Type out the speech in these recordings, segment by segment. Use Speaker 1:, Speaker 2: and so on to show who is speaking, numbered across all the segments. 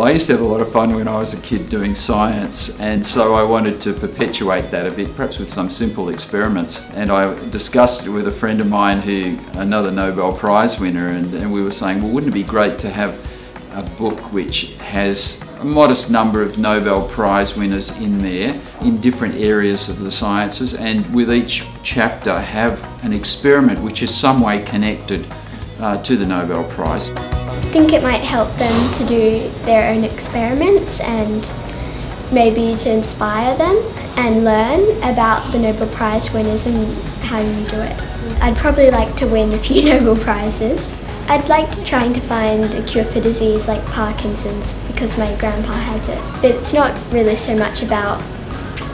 Speaker 1: Well, I used to have a lot of fun when I was a kid doing science, and so I wanted to perpetuate that a bit, perhaps with some simple experiments. And I discussed it with a friend of mine who, another Nobel Prize winner, and, and we were saying, well, wouldn't it be great to have a book which has a modest number of Nobel Prize winners in there in different areas of the sciences, and with each chapter have an experiment which is some way connected uh, to the Nobel Prize.
Speaker 2: I think it might help them to do their own experiments and maybe to inspire them and learn about the Nobel Prize winners and how you do it. I'd probably like to win a few Nobel Prizes. I'd like to try to find a cure for disease like Parkinson's because my grandpa has it. But it's not really so much about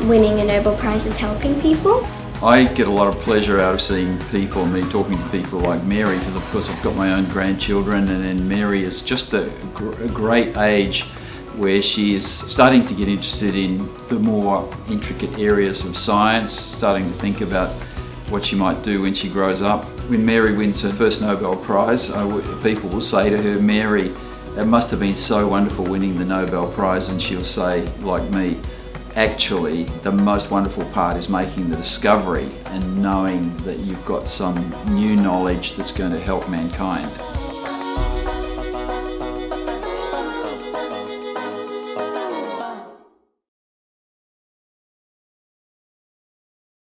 Speaker 2: winning a Nobel Prize as helping people.
Speaker 1: I get a lot of pleasure out of seeing people and me talking to people like Mary because of course I've got my own grandchildren and then Mary is just a, gr a great age where she's starting to get interested in the more intricate areas of science, starting to think about what she might do when she grows up. When Mary wins her first Nobel Prize, people will say to her, Mary, it must have been so wonderful winning the Nobel Prize and she'll say, like me, actually the most wonderful part is making the discovery and knowing that you've got some new knowledge that's going to help mankind.